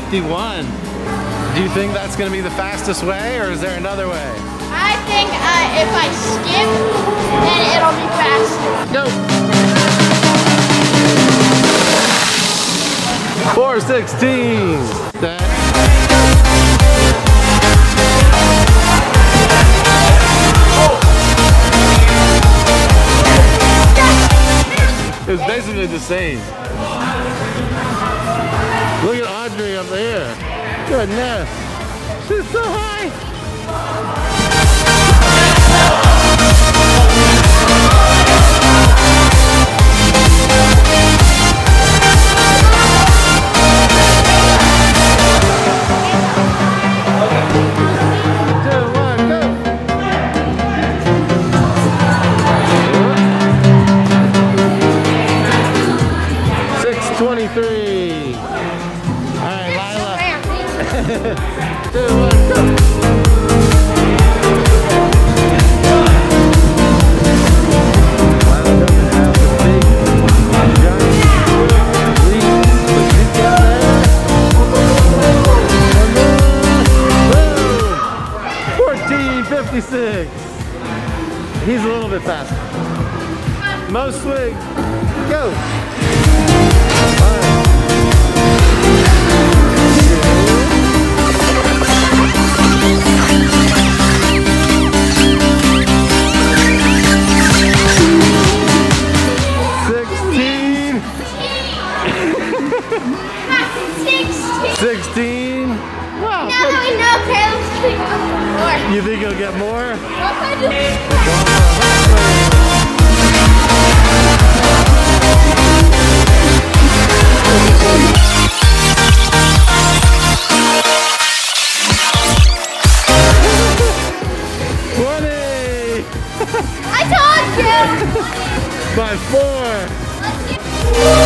51. Do you think that's gonna be the fastest way or is there another way? I think uh, if I skip, then it'll be faster. Nope. 416. It's basically the same. Goodness. She's so high. 66. He's a little bit faster. Most Swig, go. Sixteen. 16. You think you'll get more? Twenty I told you. by four.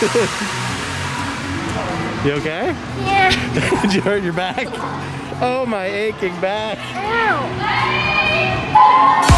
you okay? Yeah. Did you hurt your back? Oh, my aching back. Good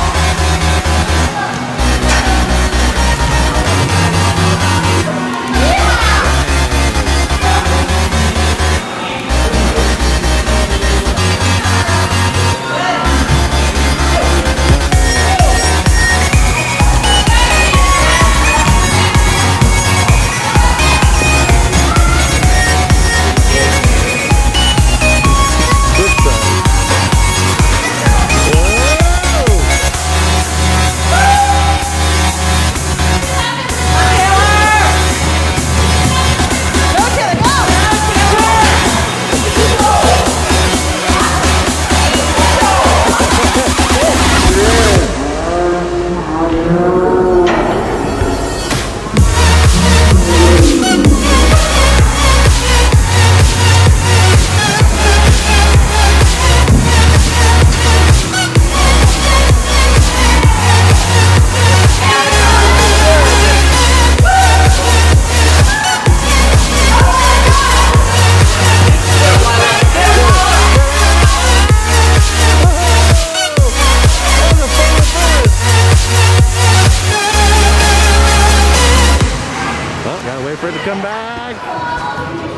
it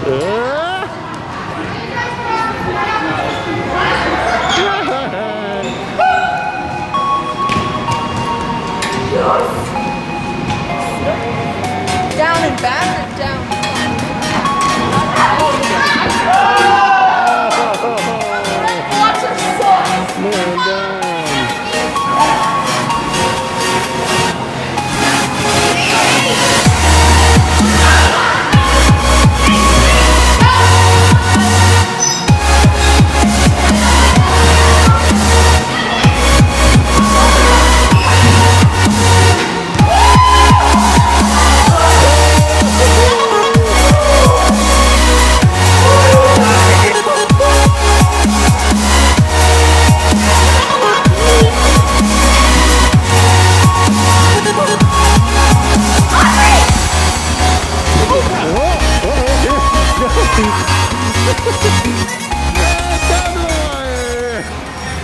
to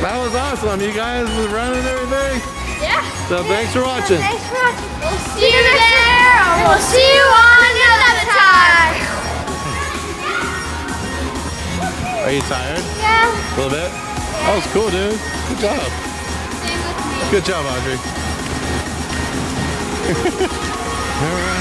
that was awesome. You guys running everything? Yeah. So thanks for watching. Thanks for watching. We'll see you there or we'll see you on the other time. Are you tired? Yeah. A little bit? Yeah. That was cool, dude. Good job. Good job, Audrey. All right.